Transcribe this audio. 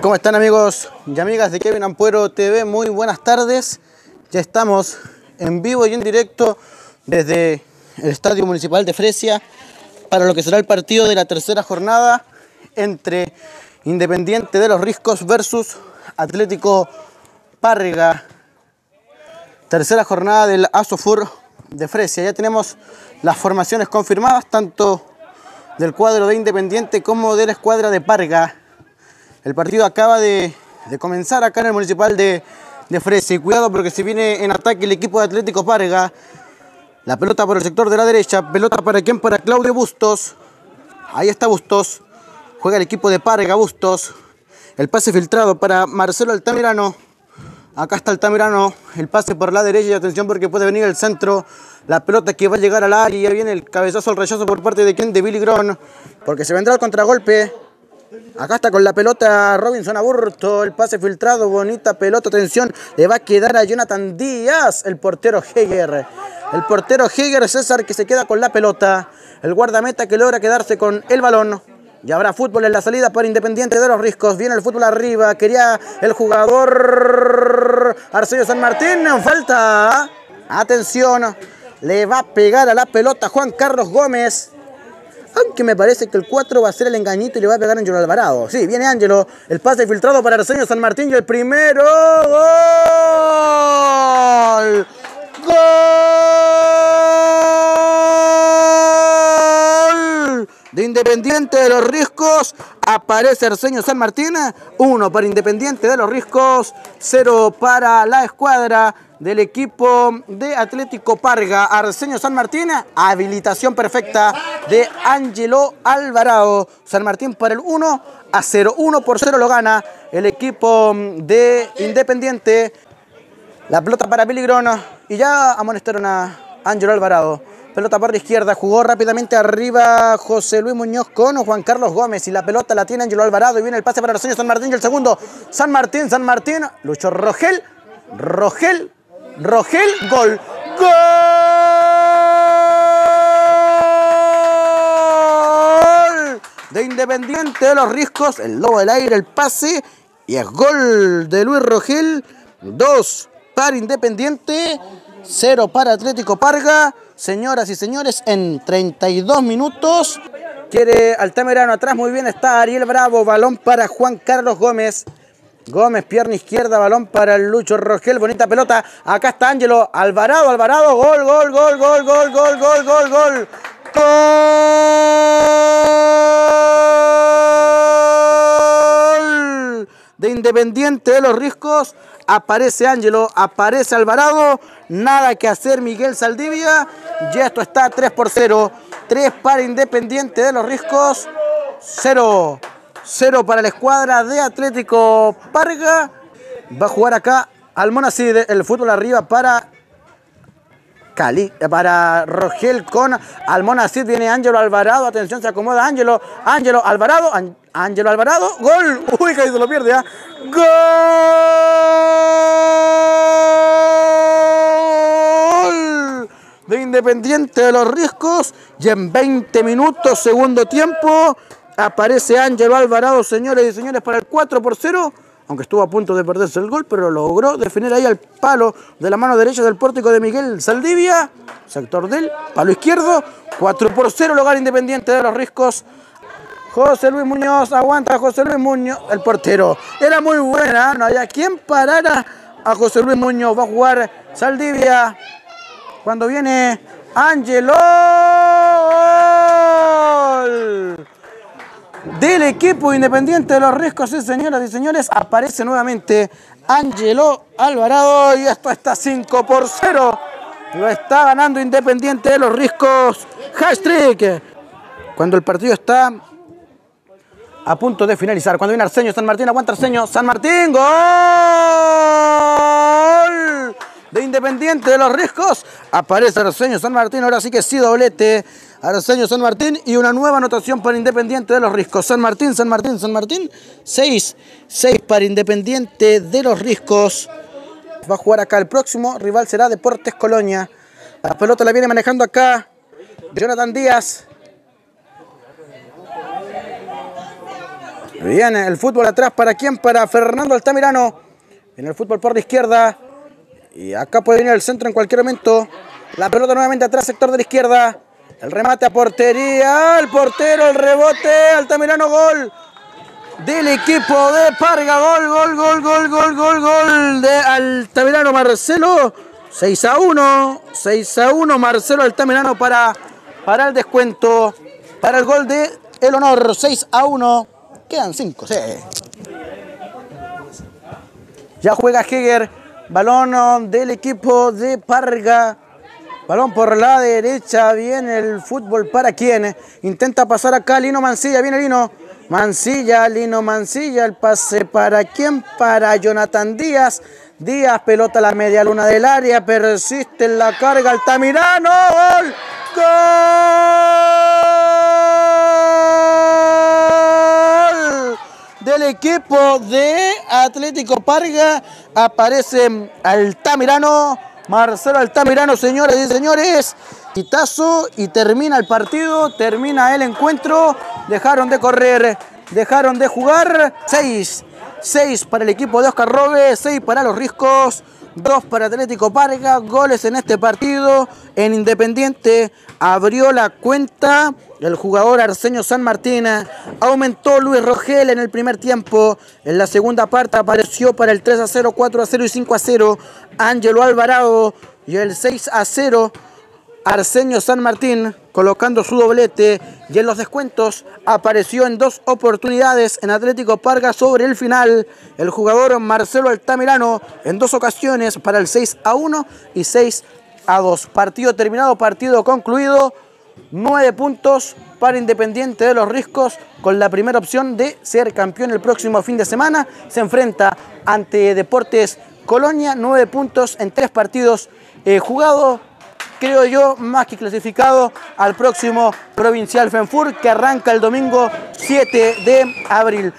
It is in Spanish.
¿Cómo están amigos y amigas de Kevin Ampuero TV? Muy buenas tardes. Ya estamos en vivo y en directo desde el Estadio Municipal de Fresia para lo que será el partido de la tercera jornada entre Independiente de los Riscos versus Atlético Párrega. Tercera jornada del Asofur de Fresia. Ya tenemos las formaciones confirmadas, tanto del cuadro de Independiente como de la escuadra de Parga. El partido acaba de, de comenzar acá en el Municipal de, de Fresia. Y cuidado porque se viene en ataque el equipo de Atlético Parga. La pelota por el sector de la derecha. Pelota para quién? Para Claudio Bustos. Ahí está Bustos. Juega el equipo de Parga Bustos. El pase filtrado para Marcelo Altamirano. Acá está Altamirano. El pase por la derecha. Y atención porque puede venir el centro. La pelota que va a llegar al área. Viene el cabezazo al rechazo por parte de quién? De Billy Gron. Porque se vendrá el contragolpe. Acá está con la pelota Robinson Aburto, el pase filtrado, bonita pelota, atención, le va a quedar a Jonathan Díaz, el portero Heger. El portero Heger César que se queda con la pelota, el guardameta que logra quedarse con el balón. Y habrá fútbol en la salida para Independiente de los Riscos. Viene el fútbol arriba. Quería el jugador Arcelio San Martín. Falta. Atención. Le va a pegar a la pelota Juan Carlos Gómez. Aunque me parece que el 4 va a ser el engañito y le va a pegar a Ángelo Alvarado. Sí, viene Ángelo. El pase filtrado para Arsenio San Martín y el primero. ¡Gol! ¡Gol! De Independiente de los Riscos aparece Arsenio San Martín. Uno para Independiente de los Riscos. Cero para la escuadra del equipo de Atlético Parga, Arsenio San Martín, habilitación perfecta de Angelo Alvarado. San Martín para el 1 a 0, 1 por 0 lo gana el equipo de Independiente. La pelota para Gron y ya amonestaron a Angelo Alvarado. Pelota por la izquierda, jugó rápidamente arriba José Luis Muñoz con Juan Carlos Gómez y la pelota la tiene Angelo Alvarado y viene el pase para Arsenio San Martín y el segundo San Martín, San Martín, Lucho Rogel, Rogel Rogel, gol. ¡Gol! De Independiente de los Riscos, el lobo del aire, el pase. Y es gol de Luis Rogel. Dos para Independiente, cero para Atlético Parga. Señoras y señores, en 32 minutos. Quiere Altamirano atrás, muy bien está Ariel Bravo. Balón para Juan Carlos Gómez. Gómez, pierna izquierda, balón para el Lucho Rogel, bonita pelota. Acá está Ángelo, Alvarado, Alvarado, gol, gol, gol, gol, gol, gol, gol, gol, gol. Gol de Independiente de los Riscos. Aparece Ángelo, aparece Alvarado. Nada que hacer Miguel Saldivia. Ya esto está 3 por 0. 3 para Independiente de los Riscos. 0. Cero para la escuadra de Atlético Parga. Va a jugar acá Almonacid, el fútbol arriba para Cali, para Rogel con Almonacid. Viene Ángelo Alvarado. Atención, se acomoda Ángelo. Ángelo Alvarado. Ángelo Alvarado. Gol. Uy, que se lo pierde. ¿eh? Gol de Independiente de los Riscos. Y en 20 minutos, segundo tiempo. Aparece Ángelo Alvarado, señores y señores, para el 4 por 0. Aunque estuvo a punto de perderse el gol, pero logró definir ahí al palo de la mano derecha del pórtico de Miguel Saldivia. Sector del palo izquierdo. 4 por 0, lugar independiente de los riscos. José Luis Muñoz, aguanta José Luis Muñoz, el portero. Era muy buena, no había quien parara a José Luis Muñoz. Va a jugar Saldivia. Cuando viene Ángelo del equipo independiente de los Riscos, sí, señoras y señores, aparece nuevamente Angelo Alvarado y esto está 5 por 0. Lo está ganando Independiente de los Riscos. Hashtag. Cuando el partido está a punto de finalizar. Cuando viene Arsenio, San Martín, aguanta Arsenio, San Martín, gol de Independiente de los Riscos. Aparece Arsenio San Martín, ahora sí que sí doblete. Arsenio San Martín y una nueva anotación para Independiente de los Riscos. San Martín, San Martín, San Martín. 6. 6 para Independiente de los Riscos. Va a jugar acá el próximo. Rival será Deportes Colonia. La pelota la viene manejando acá Jonathan Díaz. Viene el fútbol atrás. ¿Para quién? Para Fernando Altamirano. Viene el fútbol por la izquierda. Y acá puede venir el centro en cualquier momento. La pelota nuevamente atrás, sector de la izquierda. El remate a portería. El portero, el rebote. Altamirano, gol. Del equipo de Parga. Gol, gol, gol, gol, gol, gol, gol. De Altamirano Marcelo. 6 a 1. 6 a 1. Marcelo Altamirano para, para el descuento. Para el gol de El Honor. 6 a 1. Quedan 5, sí. Ya juega Heger. Balón del equipo de Parga. Balón por la derecha. Viene el fútbol para quien. Intenta pasar acá Lino Mancilla. Viene Lino. Mancilla, Lino Mancilla. El pase para quién? Para Jonathan Díaz. Díaz, pelota a la media luna del área. Persiste en la carga. Altamirano. ¡Gol! ¡Gol! Del equipo de Atlético Parga. Aparece Altamirano. Marcelo Altamirano, señores y señores. Quitazo y termina el partido, termina el encuentro. Dejaron de correr, dejaron de jugar. Seis, seis para el equipo de Oscar Robe, seis para los Riscos. Dos para Atlético Parga, goles en este partido. En Independiente abrió la cuenta el jugador Arsenio San Martín. Aumentó Luis Rogel en el primer tiempo. En la segunda parte apareció para el 3 a 0, 4 a 0 y 5 a 0 Ángelo Alvarado. Y el 6 a 0 Arsenio San Martín colocando su doblete y en los descuentos apareció en dos oportunidades en Atlético Parga sobre el final el jugador Marcelo Altamirano en dos ocasiones para el 6 a 1 y 6 a 2. Partido terminado, partido concluido. Nueve puntos para Independiente de los Riscos con la primera opción de ser campeón el próximo fin de semana. Se enfrenta ante Deportes Colonia, nueve puntos en tres partidos eh, jugados creo yo, más que clasificado al próximo Provincial FENFUR que arranca el domingo 7 de abril.